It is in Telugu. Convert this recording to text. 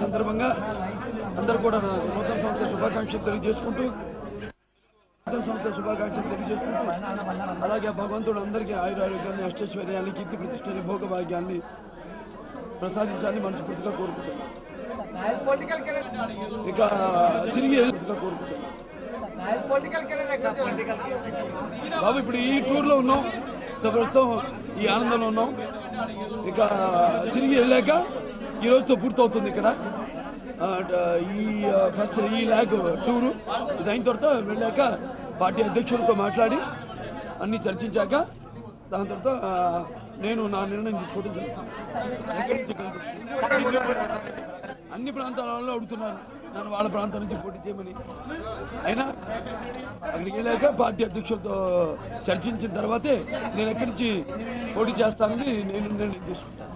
సందర్భంగా అందరూ కూడా నూతన సంవత్సర శుభాకాంక్షలు తెలియజేసుకుంటూ నూతన సంవత్సర శుభాకాంక్షలు తెలియజేసుకుంటూ అలాగే భగవంతుడు అందరికీ ఆయురారోగ్యాన్ని అష్టైశ్వర్యాన్ని కీర్తి ప్రతిష్టని భోగభాగ్యాన్ని ప్రసాదించాలని మనస్ఫూర్తిగా కోరుకుంటున్నాను ఇక తిరిగి వెళ్ళిగా కోరుకుంటున్నాను బాబు ఇప్పుడు ఈ టూర్లో ఉన్నాం. సో ప్రస్తుతం ఈ ఆనందంలో ఉన్నాం. ఇక తిరిగి వెళ్ళాక ఈ రోజుతో పూర్తవుతుంది ఇక్కడ. ఈ ఫస్ట్ ఈ ల్యాక్ టూరు. ఇది అయిన తర్వాత వెళ్ళాక పార్టీ అధ్యక్షులతో మాట్లాడి అన్నీ చర్చించాక దాని తర్వాత నేను నా నిర్ణయం తీసుకోవడం జరుగుతుంది. ఎక్కడి నుంచి అన్ని అన్ని ప్రాంతాలలో అడుగుతున్నారు. నన్ను వాళ్ళ ప్రాంతం నుంచి పోటీ చేయమని. అయినా అక్కడికి వెళ్ళాక పార్టీ అధ్యక్షులతో చర్చించిన తర్వాతే నేను ఎక్కడి నుంచి పోటీ చేస్తానని నేను నిర్ణయం తీసుకుంటాను.